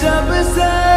जब से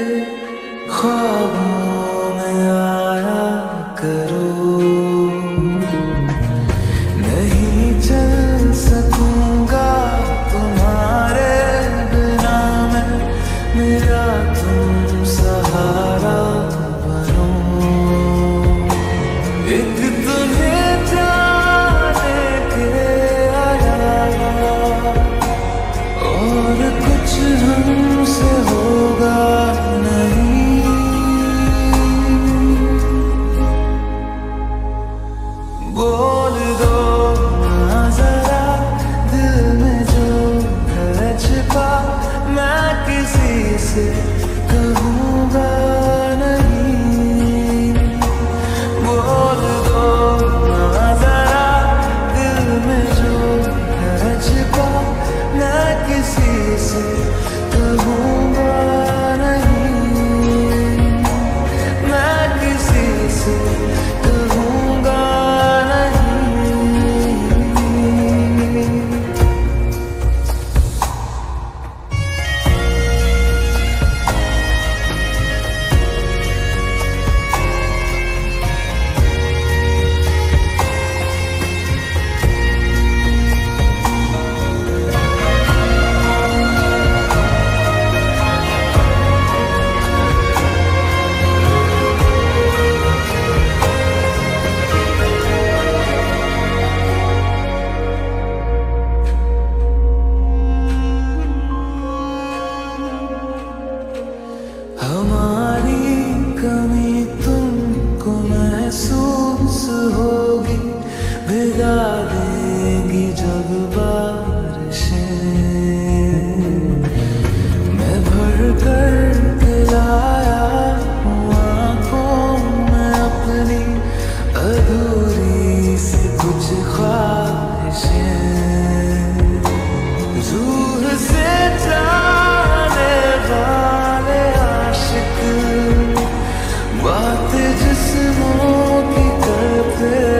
heaven मैं किसी से कहूँगा। बात जिस्मों की करते